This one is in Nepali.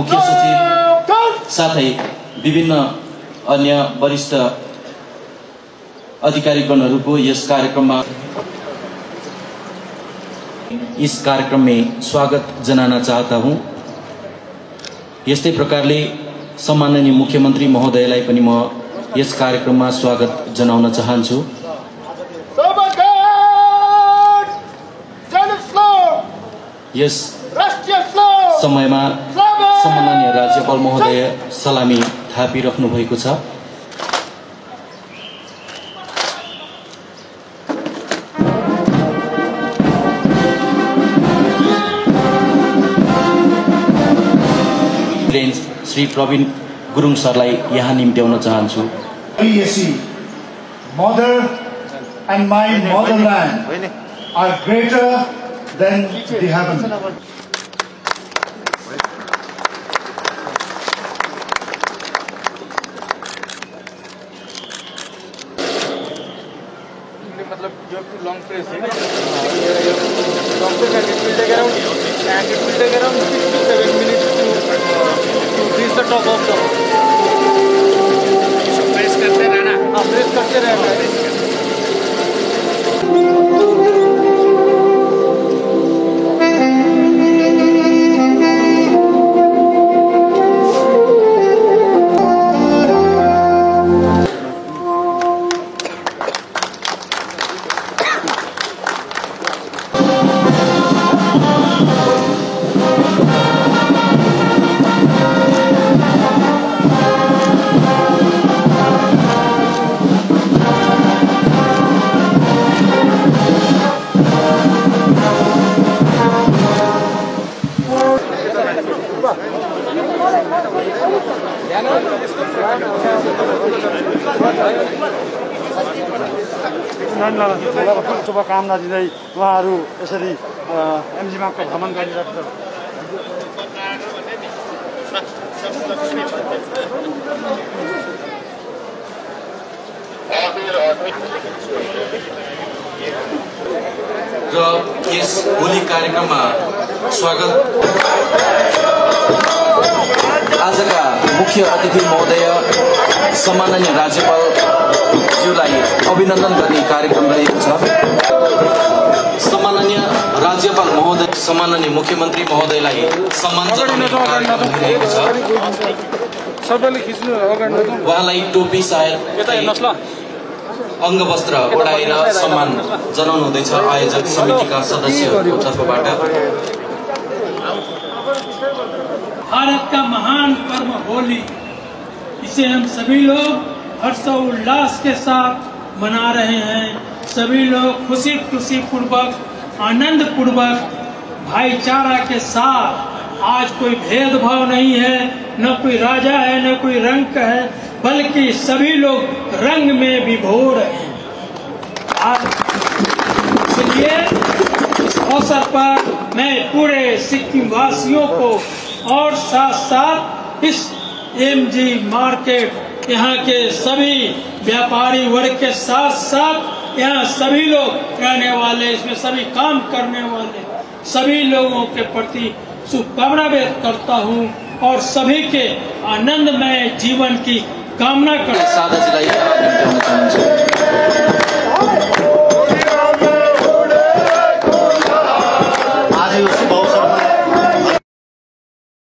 मुख्य सचिव साथै विभिन्न अन्य वरिष्ठ अधिकारीगणहरूको यस कार्यक्रममा इस कार्यक्रम में स्वागत जनाना चाहता हूँ यस्तै प्रकारले सम्माननीय मुख्यमन्त्री महोदयलाई पनि म यस कार्यक्रममा स्वागत जनाउन चाहन्छु! यस! समयमा सम्माननीय राज्यपाल महोदय सलामी थापिराख्नु भएको छ। श्री प्रवीण गुरुङ सरलाई यहाँ निम्त्याउन चाहन्छु। Mother and my motherland are greater than the heaven. मतलब long press it. long press and it will take around and it will take around six to seven minutes to to शुभकामना दिँदै उहाँहरू यसरी एमजिमाको भ्रमण गरिरहेको र यस होली कार्यक्रममा स्वागत। आजका मुख्य अतिथि महोदय सम्माननीय राज्यपालज्यूलाई अभिनन्दन गर्ने कार्यक्रम रहेको छ। सम्माननीय राज्यपाल महोदय सम्माननीय मुख्यमन्त्री महोदयलाई सम्मान जनाउने कार्यक्रम भइरहेको छ। उहाँलाई टोपी सायद अङ्गवस्त्र ओढाएर सम्मान जनाउनु हुँदैछ आयोजक समितिका सदस्यहरूको तर्फबाट भारत का महान पर्व होली। इसे हम सभी लोग हर्षोल्लास के साथ मना रहे हैं। सभी लोग खुशी खुशी पूर्वक आनंद पूर्वक भाईचारा के साथ, आज कोई भेदभाव नहीं है, न कोई राजा है, न कोई रंग है, बल्कि सभी लोग रंग में विभोर हैं। आज इसलिए इस अवसर पर मैं पूरे सिक्किम वासियों को और साथ साथ इस एमजी मार्केट यहाँ के सभी व्यापारी वर्ग के साथ साथ यहाँ सभी लोग रहने वाले, इसमें सभी काम करने वाले, सभी लोगों के प्रति शुभकामना व्यक्त करता हूँ और सभी के आनंदमय जीवन की कामना करता हूँ।